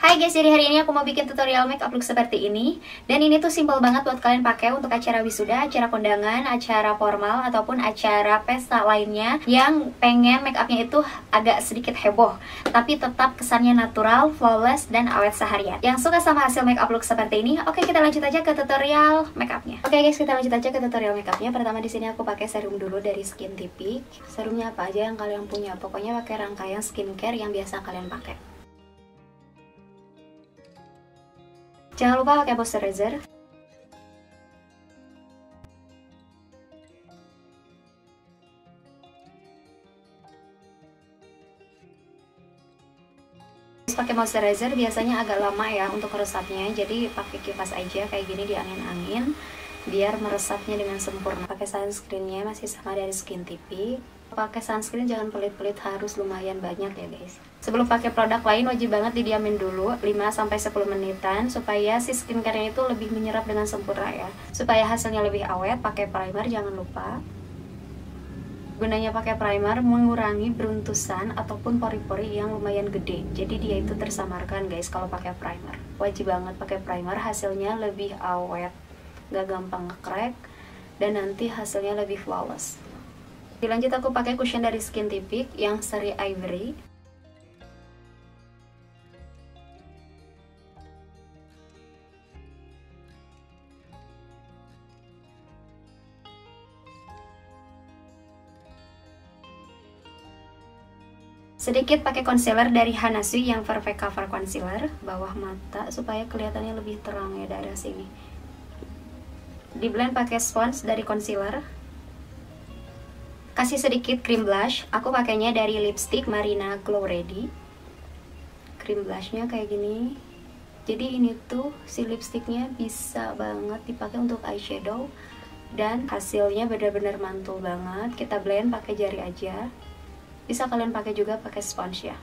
Hai guys, jadi hari ini aku mau bikin tutorial makeup look seperti ini. Dan ini tuh simple banget buat kalian pakai untuk acara wisuda, acara kondangan, acara formal Ataupun acara pesta lainnya Yang pengen makeupnya itu agak sedikit heboh Tapi tetap kesannya natural, flawless, dan awet seharian. Yang suka sama hasil makeup look seperti ini Oke kita lanjut aja ke tutorial makeupnya Oke guys, kita lanjut aja ke tutorial makeupnya Pertama di sini aku pakai serum dulu dari Skin Tipic Serumnya apa aja yang kalian punya? Pokoknya pakai rangkaian skincare yang biasa kalian pakai Jangan lupa pakai moisturizer. pakai moisturizer biasanya agak lama ya untuk meresapnya jadi pakai kipas aja kayak gini di angin-angin biar meresapnya dengan sempurna. Pakai sunscreennya masih sama dari Skin TV pakai sunscreen jangan pelit-pelit harus lumayan banyak ya guys Sebelum pakai produk lain wajib banget didiamin dulu 5-10 menitan supaya si skincare itu lebih menyerap dengan sempurna ya. Supaya hasilnya lebih awet pakai primer jangan lupa. Gunanya pakai primer mengurangi beruntusan ataupun pori-pori yang lumayan gede. Jadi dia itu tersamarkan guys kalau pakai primer. Wajib banget pakai primer hasilnya lebih awet. Gak gampang crack dan nanti hasilnya lebih flawless. Dilanjut aku pakai cushion dari Skin Tipic yang seri Ivory sedikit pakai concealer dari Hanasui yang perfect cover concealer bawah mata supaya kelihatannya lebih terang ya daerah sini. Di blend pakai sponge dari concealer. Kasih sedikit cream blush. Aku pakainya dari lipstick Marina Glow Ready. Cream blushnya kayak gini. Jadi ini tuh si lipsticknya bisa banget dipakai untuk eyeshadow. Dan hasilnya benar-benar mantul banget. Kita blend pakai jari aja bisa kalian pakai juga pakai sponge ya.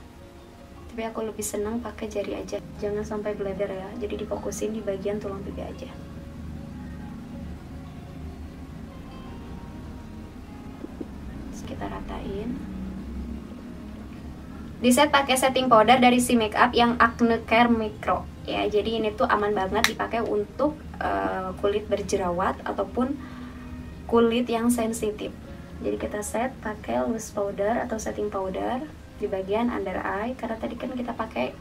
Tapi aku lebih senang pakai jari aja. Jangan sampai blender ya. Jadi difokusin di bagian tulang pipi aja. Terus kita ratain. Di set pakai setting powder dari si makeup yang Acne Care Micro. Ya jadi ini tuh aman banget dipakai untuk uh, kulit berjerawat ataupun kulit yang sensitif jadi kita set pakai loose powder atau setting powder di bagian under eye karena tadi kan kita pakai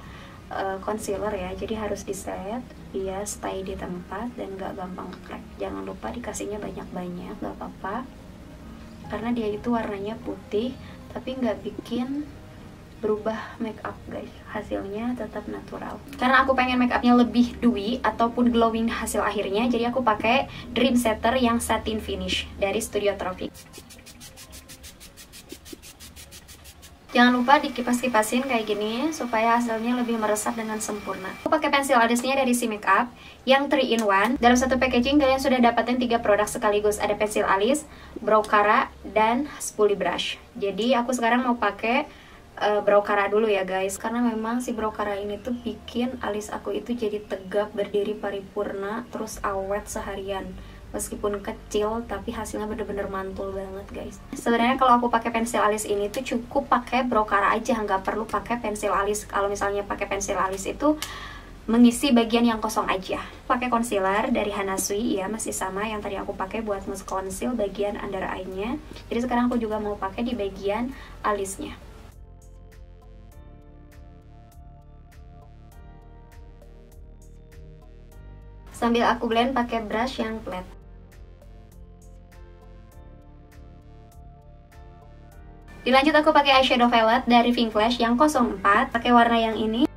uh, concealer ya. Jadi harus di set dia stay di tempat dan gak gampang crack jangan lupa dikasihnya banyak-banyak gak apa-apa. Karena dia itu warnanya putih tapi nggak bikin berubah make up guys. Hasilnya tetap natural. Karena aku pengen make upnya lebih dewy ataupun glowing hasil akhirnya jadi aku pakai dream setter yang satin finish dari Studio Trophy Jangan lupa dikipas-kipasin kayak gini supaya hasilnya lebih meresap dengan sempurna. Aku pakai pensil alisnya dari si Makeup yang 3 in 1. Dalam satu packaging kalian sudah dapatin tiga produk sekaligus. Ada pensil alis, brow cara, dan spoolie brush. Jadi aku sekarang mau pakai uh, brow cara dulu ya guys karena memang si brow cara ini tuh bikin alis aku itu jadi tegap berdiri paripurna terus awet seharian meskipun kecil tapi hasilnya bener-bener mantul banget guys. Sebenarnya kalau aku pakai pensil alis ini tuh cukup pakai brokara aja nggak perlu pakai pensil alis. Kalau misalnya pakai pensil alis itu mengisi bagian yang kosong aja. Pakai concealer dari Hanasui ya masih sama yang tadi aku pakai buat conceal bagian under eye-nya. Jadi sekarang aku juga mau pakai di bagian alisnya. Sambil aku blend pakai brush yang flat Dilanjut aku pakai eyeshadow velvet dari Pink Flash yang 04, pakai warna yang ini.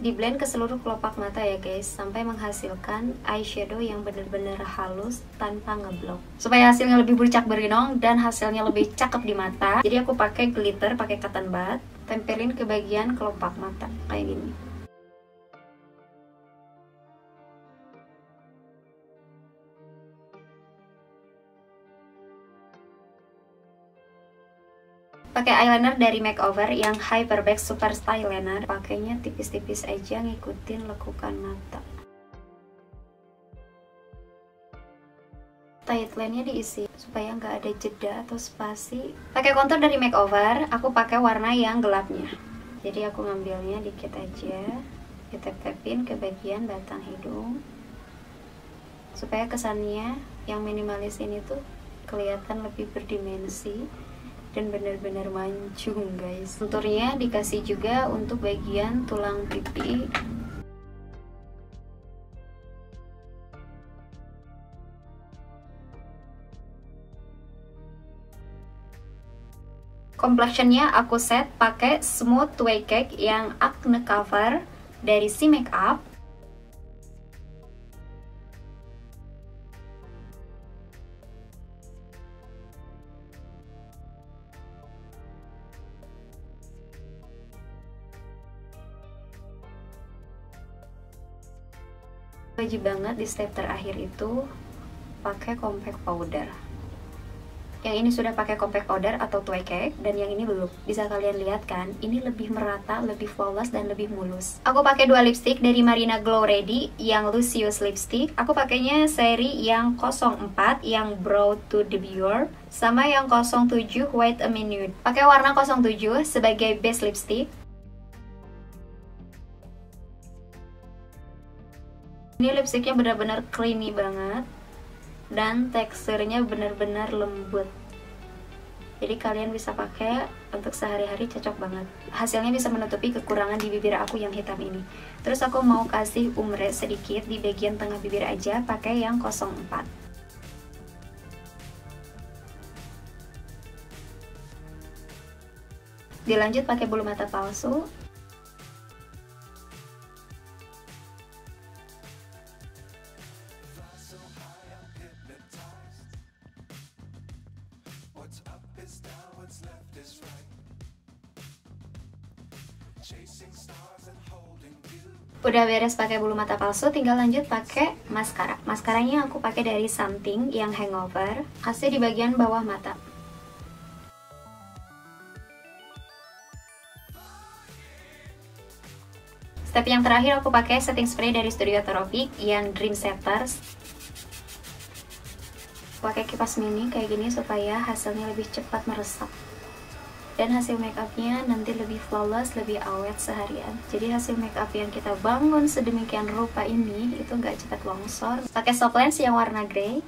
Di blend ke seluruh kelopak mata ya guys, sampai menghasilkan eyeshadow yang benar-benar halus tanpa ngeblok. Supaya hasilnya lebih bercak berinong dan hasilnya lebih cakep di mata. Jadi aku pakai glitter, pakai cotton bud, tempelin ke bagian kelopak mata kayak gini. Pakai eyeliner dari makeover yang Hyperback Super Style Liner pakainya tipis-tipis aja ngikutin lekukan mata. Tight line-nya diisi supaya nggak ada jeda atau spasi. Pakai kontur dari makeover, aku pakai warna yang gelapnya. Jadi aku ngambilnya dikit aja, kita tepin ke bagian batang hidung. Supaya kesannya yang minimalis ini tuh kelihatan lebih berdimensi dan benar-benar mancung guys konturnya dikasih juga untuk bagian tulang pipi Complexionnya aku set pakai Smooth Way Cake yang Acne Cover dari si Makeup. Wajib banget di step terakhir itu pakai compact powder. Yang ini sudah pakai compact powder atau twig cake dan yang ini belum. Bisa kalian lihat kan ini lebih merata lebih flawless dan lebih mulus. Aku pakai dua lipstick dari Marina Glow Ready yang Lucius lipstick. Aku pakainya seri yang 04 yang Brow to the Pure sama yang 07 White a Minute pakai warna 07 sebagai base lipstick ini lipsticknya benar-benar creamy banget. Dan teksturnya benar-benar lembut. Jadi kalian bisa pakai untuk sehari-hari cocok banget. Hasilnya bisa menutupi kekurangan di bibir aku yang hitam ini. Terus aku mau kasih umre sedikit di bagian tengah bibir aja pakai yang 04 dilanjut pakai bulu mata palsu Udah beres pakai bulu mata palsu, tinggal lanjut pakai maskara. Maskaranya aku pakai dari Something yang hangover, kasih di bagian bawah mata. Step yang terakhir aku pakai setting spray dari Studio Toropic yang Dream Setters. Pakai kipas mini kayak gini supaya hasilnya lebih cepat meresap dan hasil makeupnya nanti lebih flawless, lebih awet seharian. Jadi hasil makeup yang kita bangun sedemikian rupa ini itu nggak cepat longsor. Pakai soft lens yang warna grey.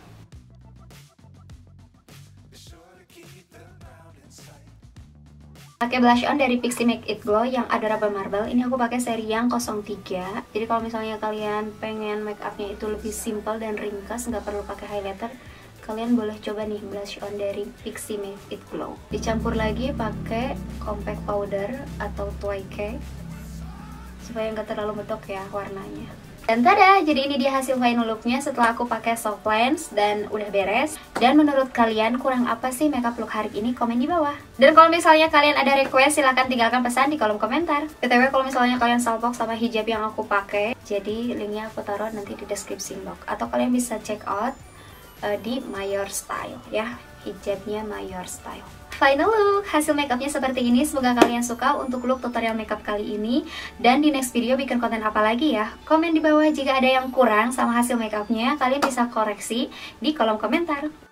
Pakai blush on dari Pixie Make It Glow yang Adorable Marble. Ini aku pakai seri yang 03. Jadi kalau misalnya kalian pengen makeupnya itu lebih simple dan ringkas, nggak perlu pakai highlighter, kalian boleh coba nih blush on dari Pixie Make It Glow dicampur lagi pakai compact powder atau twike supaya nggak terlalu medok ya warnanya dan tada, jadi ini dia hasil final looknya setelah aku pakai soft lens dan udah beres. Dan menurut kalian kurang apa sih makeup look hari ini? Komen di bawah. Dan kalau misalnya kalian ada request silahkan tinggalkan pesan di kolom komentar. btw kalau misalnya kalian salpok sama hijab yang aku pakai, jadi linknya aku taruh nanti di description box. Atau kalian bisa check out uh, di Mayor Style ya. Hijabnya Mayor Style. Final look hasil makeupnya seperti ini. Semoga kalian suka untuk look tutorial makeup kali ini. Dan di next video bikin konten apa lagi ya? Komen di bawah jika ada yang kurang sama hasil makeupnya. Kalian bisa koreksi di kolom komentar